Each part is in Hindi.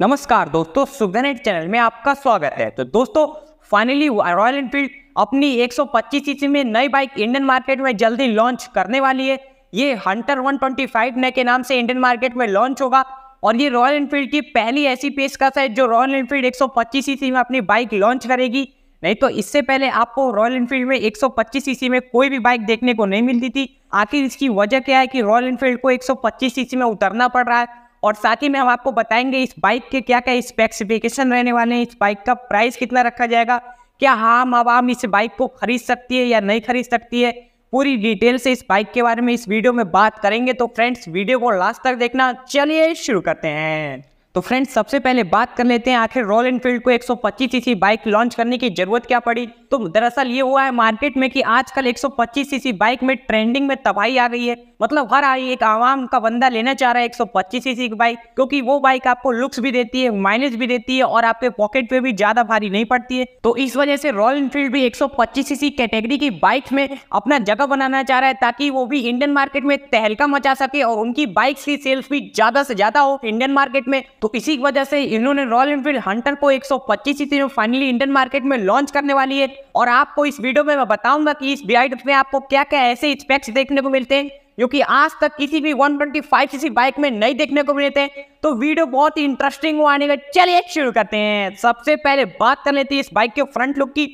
नमस्कार दोस्तों, सुगनेट चैनल में आपका स्वागत है। तो दोस्तों फाइनली रॉयल एनफील्ड अपनी 125 सीसी में नई बाइक इंडियन मार्केट में जल्दी लॉन्च करने वाली है। ये हंटर 125 ने के नाम से इंडियन मार्केट में लॉन्च होगा और ये रॉयल एनफील्ड की पहली ऐसी पेशकश है जो रॉयल एनफील्ड 125 सीसी में अपनी बाइक लॉन्च करेगी। नहीं तो इससे पहले आपको रॉयल एनफील्ड में 125 सीसी में कोई भी बाइक देखने को नहीं मिलती थी। आखिर इसकी वजह क्या है कि रॉयल एनफील्ड को 125 सीसी में उतरना पड़ रहा है। और साथ ही में हम आपको बताएँगे इस बाइक के क्या क्या स्पेसिफिकेशन रहने वाले हैं। इस बाइक का प्राइस कितना रखा जाएगा? क्या आम आवाम इस बाइक को खरीद सकती है या नहीं खरीद सकती है? पूरी डिटेल से इस बाइक के बारे में इस वीडियो में बात करेंगे। तो फ्रेंड्स वीडियो को लास्ट तक देखना। चलिए शुरू करते हैं। तो फ्रेंड्स सबसे पहले बात कर लेते हैं, आखिर रॉयल एनफील्ड को 125 सीसी बाइक लॉन्च करने की ज़रूरत क्या पड़ी? तो दरअसल ये हुआ है मार्केट में कि आजकल 125 सीसी बाइक में ट्रेंडिंग में तबाही आ गई है। मतलब हर आई एक आवाम का बंदा लेना चाह रहा है 125 सीसी की बाइक क्योंकि वो बाइक आपको लुक्स भी देती है माइलेज भी देती है और आपके पॉकेट पे भी ज़्यादा भारी नहीं पड़ती है। तो इस वजह से रॉयल एनफील्ड भी 125 सीसी कैटेगरी की बाइक में अपना जगह बनाना चाह रहा है, ताकि वो भी इंडियन मार्केट में तहलका मचा सके और उनकी बाइक की सेल्स भी ज़्यादा से ज़्यादा हो इंडियन मार्केट में। तो इसी वजह से इन्होंने रॉयल एनफील्ड हंटर को 125 सीसी में फाइनली इंडियन मार्केट में लॉन्च करने वाली है। और आपको इस वीडियो में मैं बताऊँगा कि इस बाइक में आपको क्या क्या ऐसे स्पेक्स देखने को मिलते हैं, जो कि आज तक किसी भी 125 सीसी बाइक में नहीं देखने को मिले थे तो वीडियो बहुत ही इंटरेस्टिंग आने का। चलिए शुरू करते हैं। सबसे पहले बात कर लेते हैं इस बाइक के फ्रंट लुक की।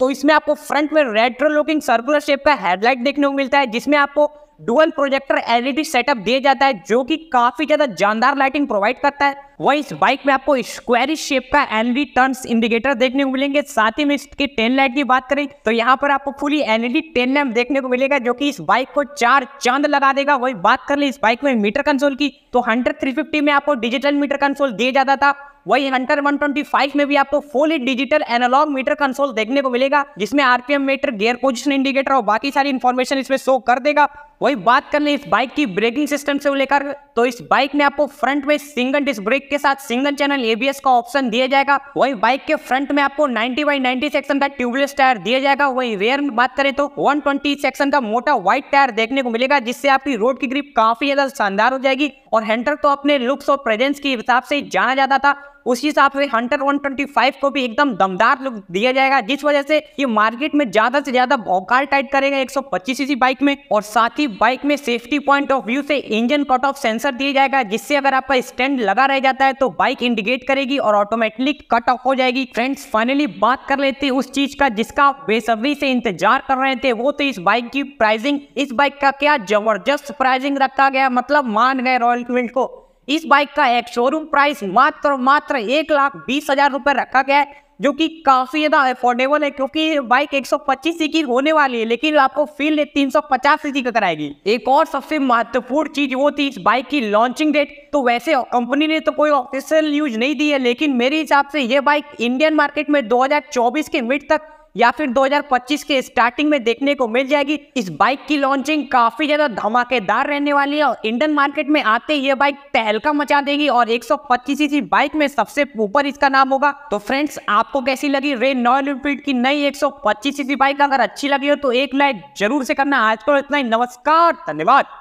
तो इसमें आपको फ्रंट में रेट्रो लुकिंग सर्कुलर शेप का हेडलाइट देखने को मिलता है, जिसमें आपको डुअल प्रोजेक्टर एलईडी सेटअप दिया जाता है, जो कि काफ़ी ज़्यादा जानदार लाइटिंग प्रोवाइड करता है। वही इस बाइक में आपको स्क्वायरिश शेप का एलईडी टर्न्स इंडिकेटर देखने को मिलेंगे। साथ ही में इसके टेन लाइट की बात करें तो यहाँ पर आपको फुली एलईडी टेन लैम्प देखने को मिलेगा, जो कि इस बाइक को चार चाँद लगा देगा। वही बात कर ले इस बाइक में मीटर कंसोल की तो हंड्रेड थ्री में आपको डिजिटल मीटर कंसोल दिया जाता था। वही हंटर 125 में भी आपको full digital analogue meter console देखने को मिलेगा, जिसमें RPM meter gear position indicator और बाकी सारी इन्फॉर्मेशन इसमें शो कर देगा। वही बात कर ले इस बाइक की ब्रेकिंग सिस्टम से लेकर तो इस बाइक में आपको फ्रंट में सिंगल डिस्क ब्रेक के साथ सिंगल चैनल एबीएस का ऑप्शन दिया जाएगा। वही बाइक के फ्रंट में आपको 90 बाई 90 सेक्शन का ट्यूबलेस टायर दिया जाएगा। वही रेयर में बात करें तो 120 सेक्शन का मोटा व्हाइट टायर देखने को मिलेगा, जिससे आपकी रोड की ग्रिप काफ़ी ज़्यादा शानदार हो जाएगी। और हेंटर तो अपने लुक्स और प्रेजेंस के हिसाब से जाना जाता था। उसी हिसाब से हंटर 125 को भी एकदम दमदार लुक दिया जाएगा, जिस वजह से ये मार्केट में ज़्यादा से ज़्यादा भौकाल टाइट करेगा 125 सीसी बाइक में और साथ ही बाइक में सेफ्टी पॉइंट ऑफ़ व्यू से इंजन कट ऑफ़ सेंसर दिया जाएगा, जिससे अगर आपका स्टैंड लगा रह जाता है तो बाइक इंडिकेट करेगी और ऑटोमेटिकली कट ऑफ़ हो जाएगी। फ्रेंड्स फाइनली बात कर लेते उस चीज़ का जिसका आप बेसब्री से इंतज़ार कर रहे थे, वो तो इस बाइक की प्राइसिंग इस बाइक का क्या ज़बरदस्त प्राइसिंग रखा गया मतलब मान गए रॉयल एनफील्ड को। इस बाइक का एक शोरूम प्राइस मात्र मात्र एक लाख बीस हज़ार रुपए रखा गया है, जो कि काफ़ी ज़्यादा अफोर्डेबल है, क्योंकि बाइक 125 सी की होने वाली है, लेकिन आपको फील 350 सी का कराएगी एक और सबसे महत्वपूर्ण चीज़ वो थी इस बाइक की लॉन्चिंग डेट तो वैसे कंपनी ने तो कोई ऑफिशियल न्यूज़ नहीं दी है, लेकिन मेरे हिसाब से ये बाइक इंडियन मार्केट में 2024 के मिड तक या फिर 2025 के स्टार्टिंग में देखने को मिल जाएगी। इस बाइक की लॉन्चिंग काफ़ी ज़्यादा धमाकेदार रहने वाली है और इंडियन मार्केट में आते ही ये बाइक तहलका मचा देगी और 125 सीसी बाइक में सबसे ऊपर इसका नाम होगा। तो फ्रेंड्स आपको कैसी लगी रे नॉयल एनफील्ड की नई 125 सीसी बाइक अगर अच्छी लगी हो तो एक लाइक ज़रूर से करना। आज को इतना ही। नमस्कार, धन्यवाद।